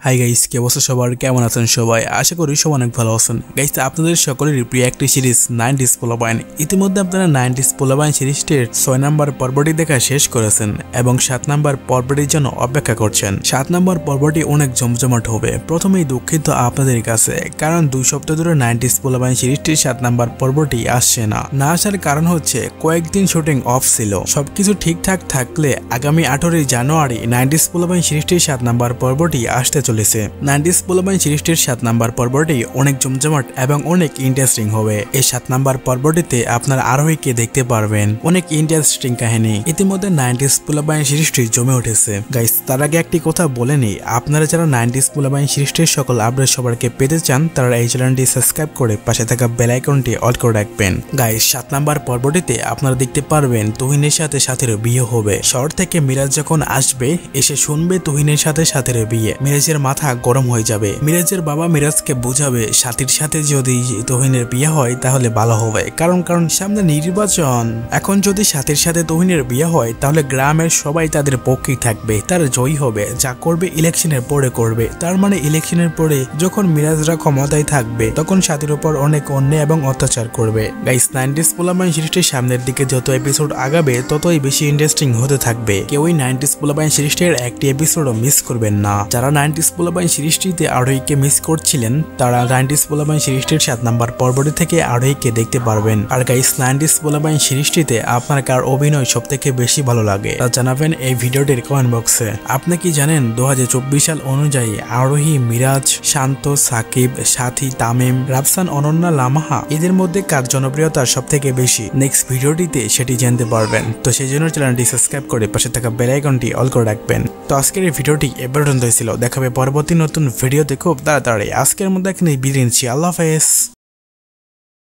Hi guys কে অবস্থা সবার? কেমন আছেন সবাই? আশা করি সব অনেক ভালো আছেন। গাইস আপনাদের সকলেরই প্রিয় একটি সিরিজ নাইনটিস পোলাবাইন ইতিমধ্যে আপনারা নাইনটিস পোলাবাইন সিরিজটির ছয় নম্বর পর্বটি দেখা শেষ করেছেন এবং সাত নম্বর পর্বটির জন্য অপেক্ষা করছেন। সাত নম্বর পর্বটি অনেক জমজমাট হবে। প্রথমেই দুঃখিত আপনাদের কাছে, কারণ দুই সপ্তাহ ধরে নাইনটিস পোলাবাইন সিরিজটির সাত নম্বর পর্বটি আসছে না। না আসার কারণ হচ্ছে, কয়েকদিন শুটিং অফ ছিল। সবকিছু ঠিকঠাক থাকলে আগামী আঠারোই জানুয়ারি নাইনটিস পোলাবাইন সিরিজটির সাত নম্বর পর্বটি আসতে চলেছে। নাইনটিস পোলাবাইন সিরিজটির সাত নম্বর পর্বটি অনেক জমজমাট এবং অনেক ইন্টারেস্টিং হবে। এই সাত নম্বর পর্বটিতে আপনার আরোহীকে দেখতে পারবেন। অনেক ইন্টারেস্টিং কাহিনী। ইতিমধ্যে নাইনটিস পোলাবাইন সিরিজটি জমে উঠেছে। গাইস তার আগে একটি কথা বলে নিই। আপনারা যারা নাইনটিস পোলাবাইন সিরিজটির সকল আপডেট সবারকে পেতে চান, তারা এই চ্যানেলটি সাবস্ক্রাইব করে পাশে থাকা বেল আইকনটি অল করে রাখবেন। গাইস সাত নম্বর পর্বটিতে আপনারা দেখতে পারবেন তুহিনের সাথে সাথের বিয়ে হবে। শহর থেকে মিরাজ যখন আসবে, এসে শুনবে তুহিনের সাথে সাথের বিয়ে। মিরাজের মাথা গরম হয়ে যাবে। মিরাজের বাবা মিরাজকে বোঝাবে, সাথীর সাথে যদি তহিনের বিয়ে হয় তাহলে ভালো হবে। কারণ কারণ সামনে নির্বাচন। এখন যদি সাথীর সাথে তহিনের বিয়ে হয়, তাহলে গ্রামের সবাই তাদের পক্ষেই থাকবে। তারা জয়ী হবে, যা করবে ইলেকশনের পরে করবে। তার মানে ইলেকশনের পরে যখন মিরাজরা ক্ষমতায় থাকবে, তখন সাথীর উপর অনেক অন্যায় এবং অত্যাচার করবে। গাইস নাইনটিস পোলামাইন সিরিজটির সামনের দিকে যত এপিসোড আগাবে, ততই বেশি ইন্টারেস্টিং হতে থাকবে। কেউই নাইনটিস পোলামাইন সিরিজটির একটি এপিসোডও মিস করবেন না। যারা নাইনটিস পোলাবাইন সিরিজটিতে আরোহীকে মিস করছিলেন, তারা নাইনটিস পোলাবাইন সিরিজটির সাত নাম্বার পর্বটি থেকে আরোহীকে দেখতে পারবেন। আর গাইস নাইনটিস পোলাবাইন সিরিজটিতে আপনার কার অভিনয় সব থেকে বেশি ভালো লাগে, তা জানাবেন এই ভিডিওটির কমেন্ট বক্সে আপনি কি জানেন দু হাজার চব্বিশ সাল অনুযায়ী আরোহী মিরাজ, শান্ত, সাকিব, সাথী, তামিম, রাফসান, অনন্যা, লামাহা, এদের মধ্যে কার জনপ্রিয়তা সব থেকে বেশি? নেক্সট ভিডিওটিতে সেটি জানতে পারবেন। তো সেই জন্য চ্যানেলটি সাবস্ক্রাইব করে পাশে থাকা বেল আইকনটি অল করে রাখবেন। তো আজকের এই ভিডিওটি এবার ছিল। দেখাবে পরবর্তী নতুন ভিডিও দেখো তাড়াতাড়ি। আজকের মধ্যে এখানে বিদায় নিচ্ছি। আল্লাহ হাফেজ।